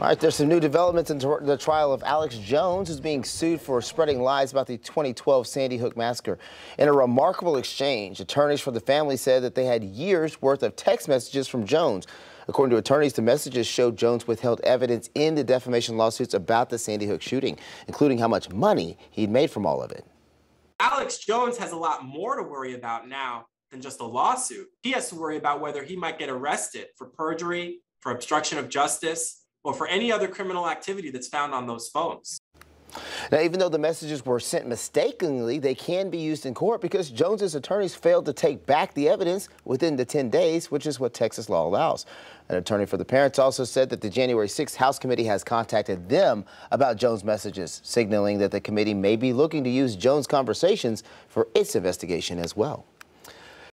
All right, there's some new developments in the trial of Alex Jones, who's being sued for spreading lies about the 2012 Sandy Hook massacre. In a remarkable exchange, attorneys for the family said that they had years worth of text messages from Jones. According to attorneys, the messages showed Jones withheld evidence in the defamation lawsuits about the Sandy Hook shooting, including how much money he'd made from all of it. Alex Jones has a lot more to worry about now than just a lawsuit. He has to worry about whether he might get arrested for perjury, for obstruction of justice, or for any other criminal activity that's found on those phones. Now, even though the messages were sent mistakenly, they can be used in court because Jones's attorneys failed to take back the evidence within the 10 days, which is what Texas law allows. An attorney for the parents also said that the January 6th House committee has contacted them about Jones' messages, signaling that the committee may be looking to use Jones' conversations for its investigation as well.